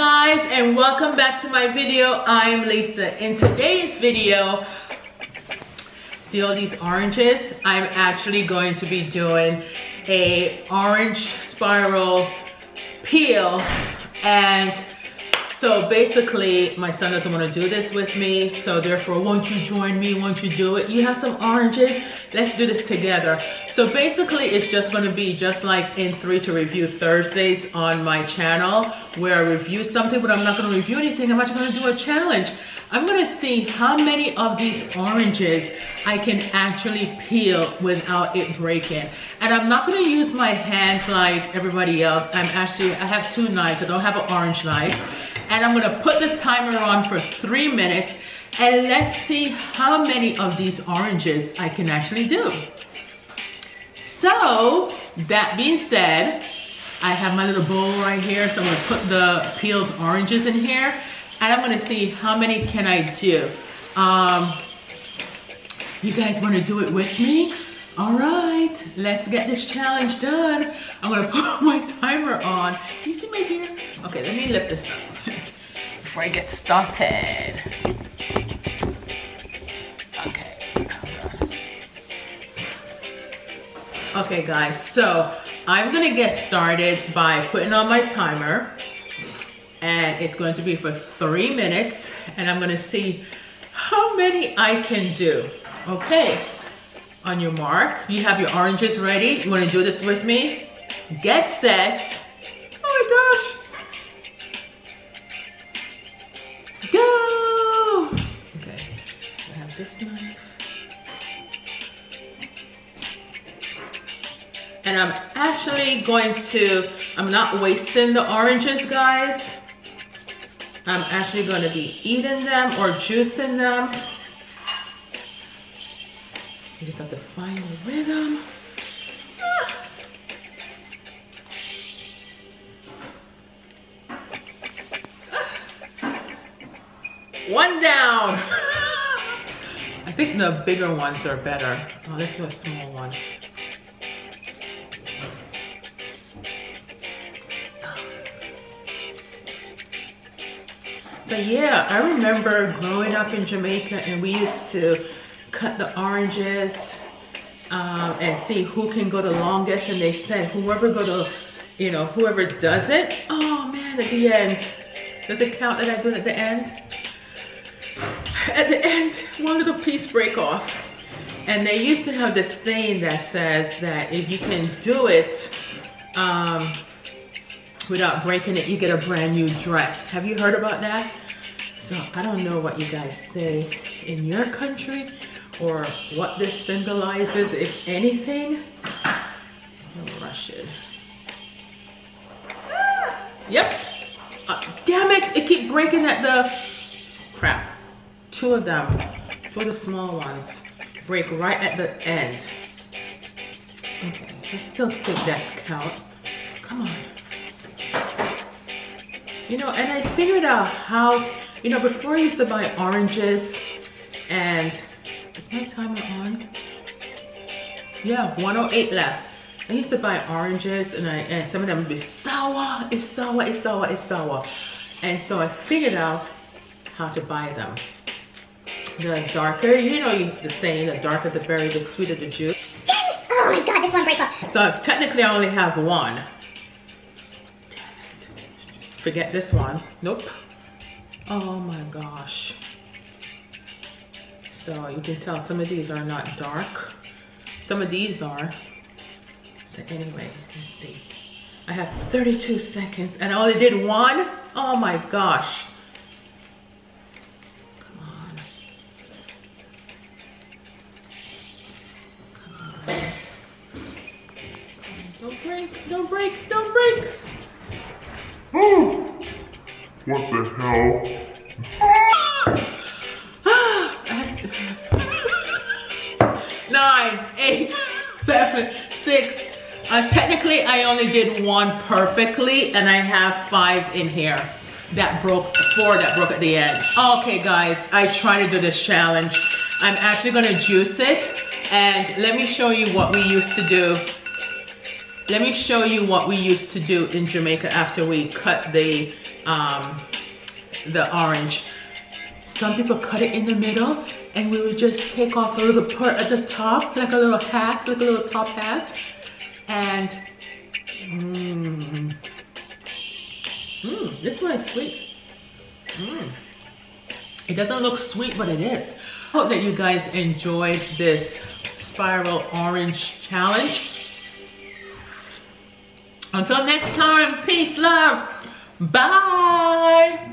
guys and welcome back to my video. I'm Lisa. In today's video, see all these oranges? I'm actually going to be doing a orange spiral peel and so basically my son doesn't want to do this with me so therefore won't you join me? Won't you do it? You have some oranges. Let's do this together. So basically it's just going to be just like in three to review thursdays on my channel where i review something but i'm not going to review anything. I'm actually going to do a challenge. I'm going to see how many of these oranges i can actually peel without it breaking. And i'm not going to use my hands like everybody else. I'm actually i have two knives. I don't have an orange knife and i'm to put the timer on for three minutes and let's see how many of these oranges I can actually do. So, that being said, I have my little bowl right here, so I'm gonna put the peeled oranges in here, and I'm gonna see how many can I do. Um, you guys wanna do it with me? All right, let's get this challenge done. I'm gonna put my timer on. you see my hair? Okay, let me lift this up before I get started. Okay Okay guys, so I'm gonna get started by putting on my timer and it's going to be for three minutes and I'm gonna see how many I can do. Okay, on your mark, you have your oranges ready. You wanna do this with me? Get set. This. And I'm actually going to, I'm not wasting the oranges, guys. I'm actually going to be eating them or juicing them. You just have to find the rhythm. Ah. Ah. One down. I think the bigger ones are better. Oh, let's do a small one. So yeah, I remember growing up in Jamaica and we used to cut the oranges um, and see who can go the longest. And they said whoever go to, you know, whoever does it, oh man, at the end, does it count that I do it at the end? At the end, one little piece break off. And they used to have this thing that says that if you can do it um, without breaking it, you get a brand new dress. Have you heard about that? So I don't know what you guys say in your country or what this symbolizes, if anything. No rush it. Ah, yep. Uh, damn it, it keep breaking at the, crap. Two of them, two of the small ones, break right at the end. Okay, I still think that's count. Come on. You know, and I figured out how you know, before I used to buy oranges and is my timer on? Yeah, 108 left. I used to buy oranges and I and some of them would be sour, it's sour, it's sour, it's sour. And so I figured out how to buy them. The darker, you know the saying, the darker the berry, the sweeter the juice. Oh my god, this one breaks up. So technically I only have one. Forget this one. Nope. Oh my gosh. So you can tell some of these are not dark. Some of these are. So anyway, let's see. I have 32 seconds and I only did one. Oh my gosh. Don't break, don't break, don't break. Oh. What the hell? Nine, eight, seven, six. Uh, technically, I only did one perfectly, and I have five in here that broke, four that broke at the end. Okay, guys, I tried to do this challenge. I'm actually gonna juice it, and let me show you what we used to do let me show you what we used to do in Jamaica after we cut the, um, the orange. Some people cut it in the middle and we would just take off a little part at the top, like a little hat, like a little top hat. And, mmm, mmm, this one is sweet. Mmm. It doesn't look sweet, but it is. Hope that you guys enjoyed this spiral orange challenge. Until next time, peace, love, bye.